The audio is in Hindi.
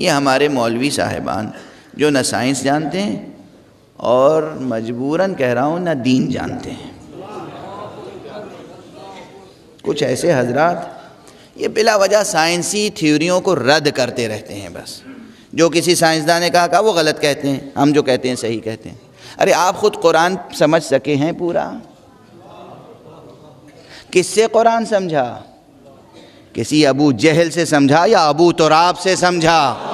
ये हमारे मौलवी साहिबान जो न साइंस जानते हैं और मजबूरन कह रहा हूँ न दीन जानते हैं। कुछ ऐसे हजरात ये बिला वजह साइंसी थ्योरियों को रद्द करते रहते हैं बस। जो किसी साइंसदान ने कहा, कहा वो गलत कहते हैं हम जो कहते हैं सही कहते हैं। अरे आप खुद कुरान समझ सके हैं पूरा? किससे कुरान समझा? किसी अबू जहल से समझा या अबू तुराब से समझा?